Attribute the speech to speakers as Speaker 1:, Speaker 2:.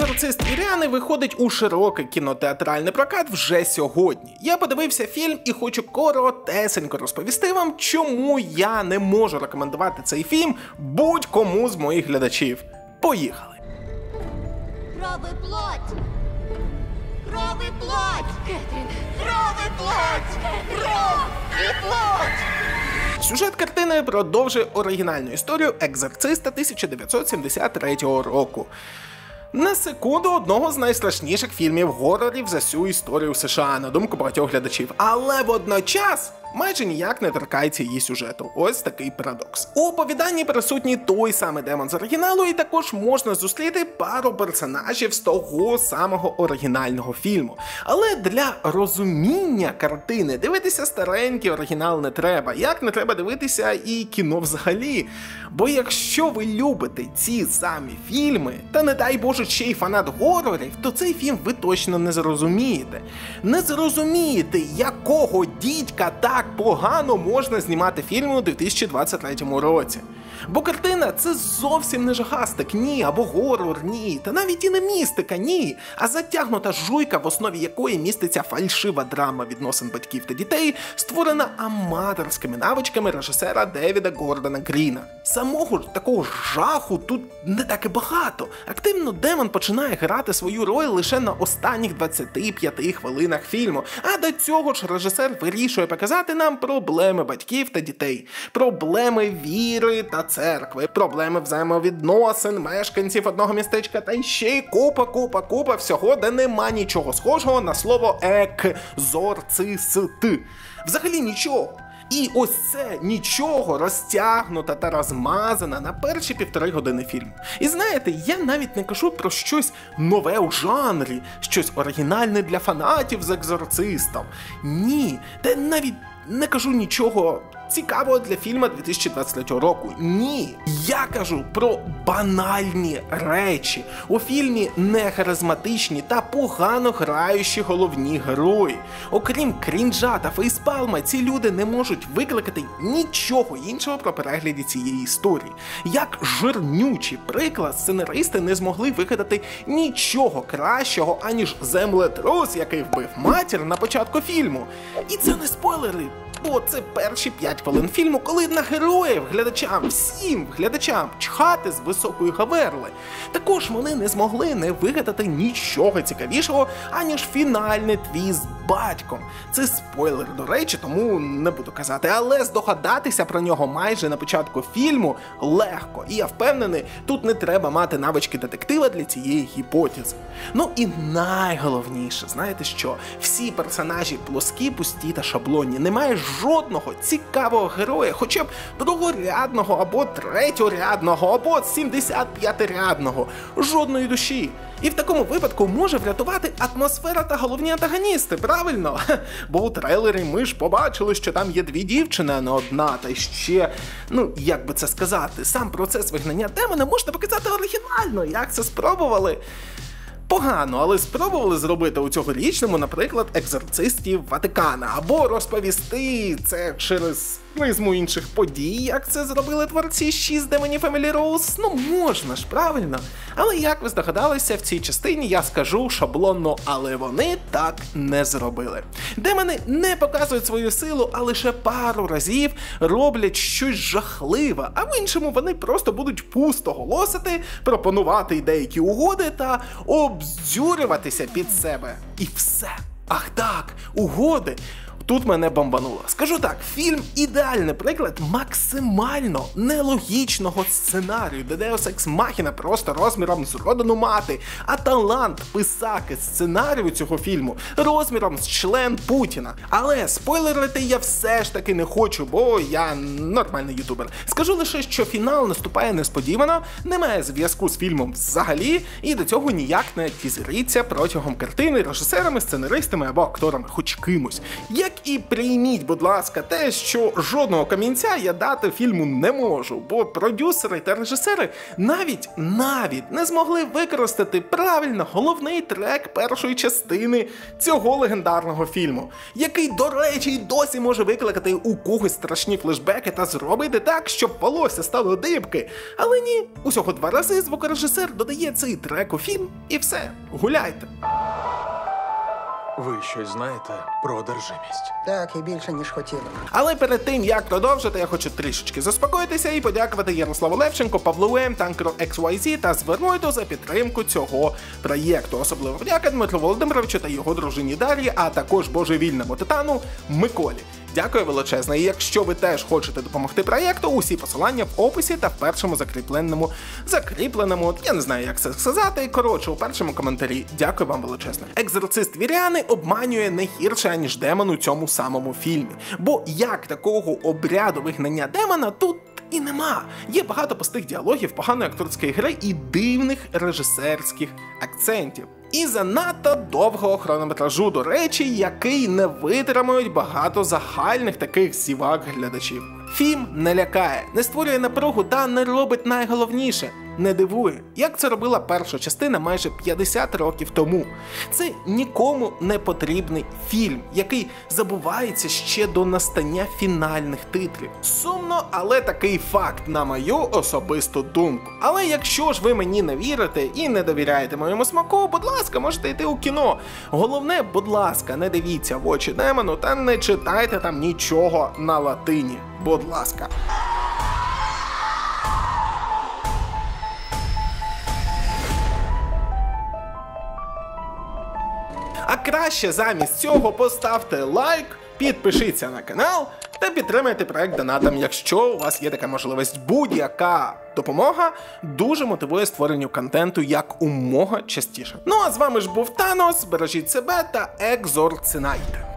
Speaker 1: Екзорцист Віряни виходить у широкий кінотеатральний прокат вже сьогодні. Я подивився фільм і хочу коротесенько розповісти вам, чому я не можу рекомендувати цей фільм будь-кому з моїх глядачів. Поїхали!
Speaker 2: Крови плоть! Крови плоть!
Speaker 3: Кетрін,
Speaker 2: Крови плоть! Кров і плоть!
Speaker 1: Сюжет картини продовжує оригінальну історію екзорциста 1973 року. На секунду одного з найстрашніших фільмів горорів за всю історію США, на думку багатьох глядачів. Але водночас майже ніяк не торкається її сюжету. Ось такий парадокс. У оповіданні присутній той самий демон з оригіналу, і також можна зустріти пару персонажів з того самого оригінального фільму. Але для розуміння картини дивитися старенький оригінал не треба. Як не треба дивитися і кіно взагалі. Бо якщо ви любите ці самі фільми, та не дай Боже ще й фанат горорів, то цей фільм ви точно не зрозумієте. Не зрозумієте, якого дідька так погано можна знімати фільми у 2023 році. Бо картина це зовсім не жахастик, ні, або горор, ні, та навіть і не містика, ні, а затягнута жуйка, в основі якої міститься фальшива драма відносин батьків та дітей, створена аматорськими навичками режисера Девіда Гордона Гріна. Самого ж такого жаху тут не так і багато. Активно Демон починає грати свою роль лише на останніх 25 хвилинах фільму. А до цього ж режисер вирішує показати нам проблеми батьків та дітей, проблеми віри та церкви, проблеми взаємовідносин мешканців одного містечка, та ще й купа, купа, купа всього, де нема нічого схожого на слово екзорцист. Взагалі нічого. І ось це нічого розтягнута та розмазана на перші півтори години фільму. І знаєте, я навіть не кажу про щось нове у жанрі, щось оригінальне для фанатів з екзорцистом. Ні, та навіть не кажу нічого цікавого для фільму 2023 року. Ні, я кажу про банальні речі. У фільмі нехаризматичні та погано граючі головні герої. Окрім крінжа та фейспалма, ці люди не можуть викликати нічого іншого про перегляді цієї історії. Як жирнючий приклад, сценаристи не змогли вигадати нічого кращого, аніж землетрус, який вбив матір на початку фільму. І це не спойлери. Бо це перші 5 хвилин фільму, коли на героїв, глядачам, всім глядачам чхати з високої гаверли. Також вони не змогли не вигадати нічого цікавішого, аніж фінальний твій з батьком. Це спойлер, до речі, тому не буду казати, але здогадатися про нього майже на початку фільму легко. І я впевнений, тут не треба мати навички детектива для цієї гіпотези. Ну і найголовніше, знаєте що? Всі персонажі плоскі, пусті та шаблонні. Немає жодного цікавого героя, хоча б другорядного або третьорядного, або 75-рядного. Жодної душі. І в такому випадку може врятувати атмосфера та головні антагоністи, правильно? Бо у трейлері ми ж побачили, що там є дві дівчини, а не одна, та ще, ну як би це сказати, сам процес вигнання демона можна показати оригінально, як це спробували. Погано, але спробували зробити у цьогорічному, наприклад, екзорцистів Ватикана, або розповісти це через призму інших подій, як це зробили творці 6 демонів Емілі Роуз. Ну можна ж, правильно. Але як ви здогадалися, в цій частині я скажу шаблонно, але вони так не зробили. Демони не показують свою силу, а лише пару разів роблять щось жахливе, а в іншому вони просто будуть пусто голосити, пропонувати деякі угоди та обздюрюватися під себе. І все. Ах так, угоди. Тут мене бомбануло. Скажу так, фільм ідеальний приклад максимально нелогічного сценарію, де Deus Ex Machina просто розміром з родину мати, а талант писаки сценарію цього фільму розміром з член Путіна. Але спойлерити я все ж таки не хочу, бо я нормальний ютубер. Скажу лише, що фінал наступає несподівано, немає зв'язку з фільмом взагалі, і до цього ніяк не тізериться протягом картини режисерами, сценаристами або акторами, хоч кимось. Як і прийміть, будь ласка, те, що жодного камінця я дати фільму не можу, бо продюсери та режисери навіть навіть не змогли використати правильно головний трек першої частини цього легендарного фільму, який, до речі, й досі може викликати у когось страшні флешбеки та зробити так, щоб волосся стало дибки. Але ні, усього два рази звукорежисер додає цей трек у фільм, і все, гуляйте.
Speaker 3: Ви щось знаєте про одержимість?
Speaker 4: Так, і більше, ніж хотіли.
Speaker 1: Але перед тим як продовжити, я хочу трішечки заспокоїтися і подякувати Ярославу Левченко, Павлу М, Танкеру XYZ та Звернуйду за підтримку цього проєкту. Особливо вдяка Дмитру Володимировичу та його дружині Дар'ї, а також божевільному титану Миколі. Дякую величезне. І якщо ви теж хочете допомогти проєкту, усі посилання в описі та в першому закріпленому закріпленому, я не знаю, як це сказати. Коротше, у першому коментарі. Дякую вам величезне. Екзорцист Віріани обманює не гірше, аніж демон у цьому самому фільмі. Бо як такого обряду вигнання демона тут. І нема. Є багато пустих діалогів, поганої акторської гри і дивних режисерських акцентів. І занадто довгого хронометражу, до речі, який не витримують багато загальних таких сівак глядачів. Фільм не лякає, не створює напругу та не робить найголовніше не дивує, як це робила перша частина майже 50 років тому. Це нікому не потрібний фільм, який забувається ще до настання фінальних титрів. Сумно, але такий факт, на мою особисту думку. Але якщо ж ви мені не вірите і не довіряєте моєму смаку, будь ласка, можете йти у кіно. Головне, будь ласка, не дивіться в очі демону та не читайте там нічого на латині. Будь ласка. А краще замість цього поставте лайк, підпишіться на канал та підтримайте проект донатом, якщо у вас є така можливість. Будь-яка допомога дуже мотивує створенню контенту як умога частіше. Ну а з вами ж був Танос, бережіть себе та екзорцинайте.